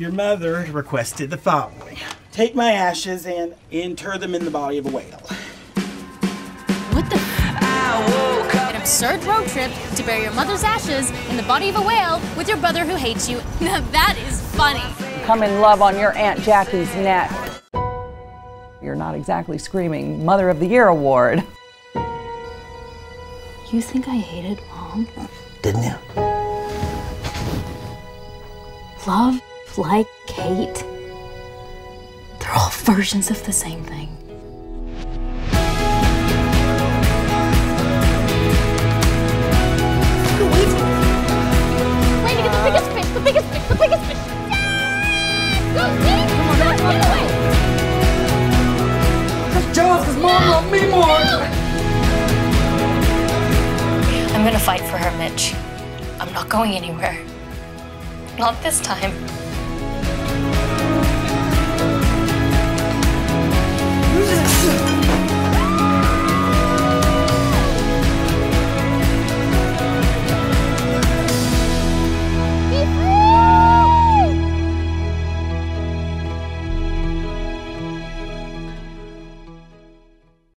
Your mother requested the following Take my ashes and inter them in the body of a whale. What the? An absurd road trip to bury your mother's ashes in the body of a whale with your brother who hates you. Now that is funny. Come and love on your Aunt Jackie's neck. You're not exactly screaming Mother of the Year award. You think I hated mom? Didn't you? Love, like, Kate. They're all versions of the same thing. Lady, get the biggest fish, the biggest fish, the biggest fish. Yes! Go, Dee! Come on, get away! Jealous because mom loved me more! I'm gonna fight for her, Mitch. I'm not going anywhere. Not this time.